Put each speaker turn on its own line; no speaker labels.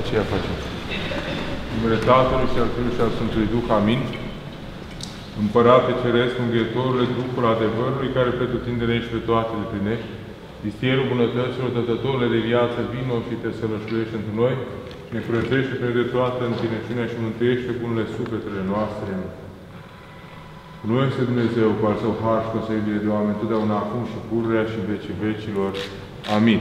aceea facem. Numele Tatălui și al Fiului și al Sfântului Duh, amin. Împărate Ceresc, Înghietorule, Duhul adevărului, care pretutindere și pe toate le primești, Istierul bunătăților, dătătorile de viață, vino și te sălășluiești într noi, ne curățește pe de toată înțelepciunea și mântuiește bunele sufletele noastre. Cu noi este Dumnezeu, cu al Său har și cu iubire de oameni, totdeauna acum și pururea și vecii vecilor. Amin.